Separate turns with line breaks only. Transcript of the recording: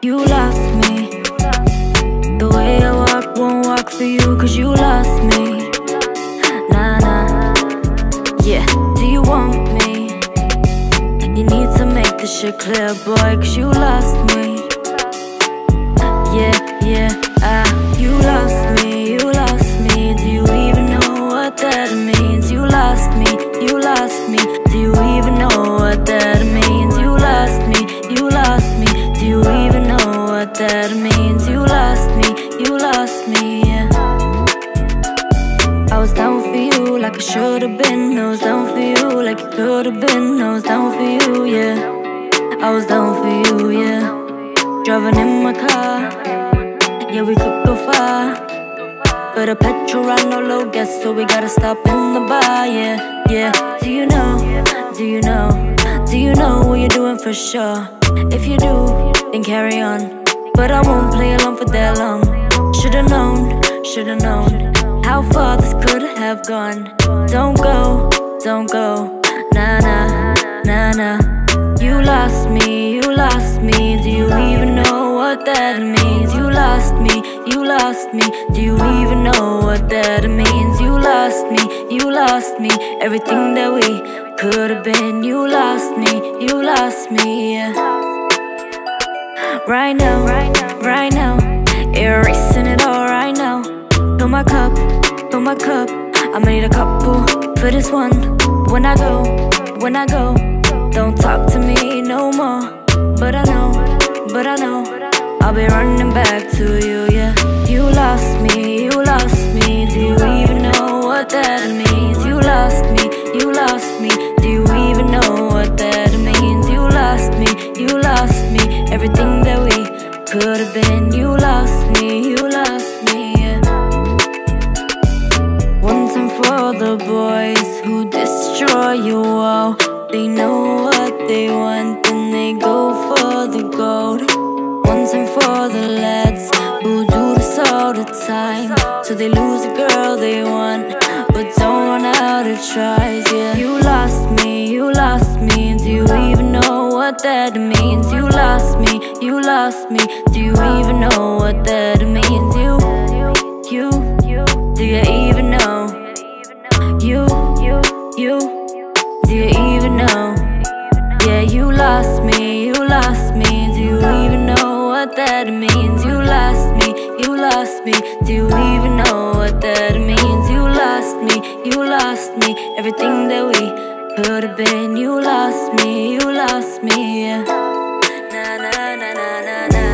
You lost me. The way I walk won't walk for you, cause you lost me. Nah, nah. Yeah, do you want me? You need to make this shit clear, boy, cause you lost me. Yeah, yeah, for you like you could've been. I was down for you, yeah. I was down for you, yeah. Driving in my car, yeah, we could go far. But a petrol ran no low gas, so we gotta stop in the bar, yeah, yeah. Do you know? Do you know? Do you know what you're doing for sure? If you do, then carry on. But I won't play along for that long. Should've known, should've known how far this could have gone. Don't go, don't go, nah nah, nah nah. You lost me, you lost me. Do you even know what that means? You lost me, you lost me. Do you even know what that means? You lost me, you lost me. Everything that we could have been, you lost me, you lost me. Yeah. Right now, right now, erasing it all right now. Fill my cup, fill my cup. I'ma need a couple for this one. When I go, when I go, don't talk to me no more. But I know, but I know, I'll be running back to you, all the time. So they lose the girl they want, but don't run out of tries. Yeah, you lost me, you lost me. Do you even know what that means? You lost me, you lost me. Do you even know what that means? You, you, do you even know? You, you, you, do you even know? Yeah, you lost me, you lost me. Do you even know what that means? You lost you lost me. Do you even know what that means? You lost me, you lost me. Everything that we could have been, you lost me, you lost me. Yeah. Na na na na na na.